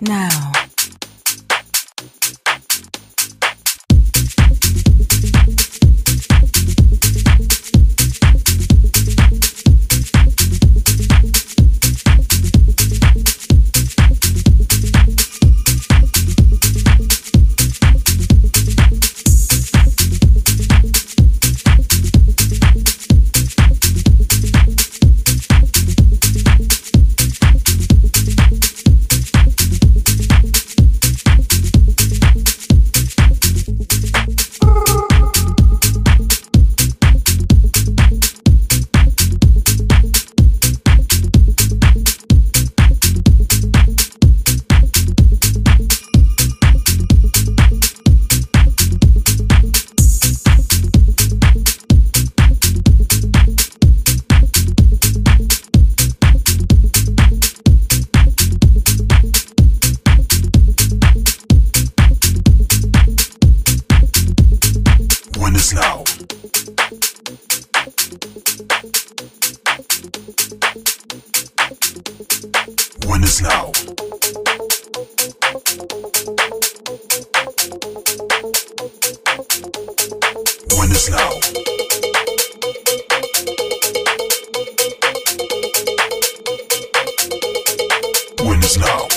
Now. Now?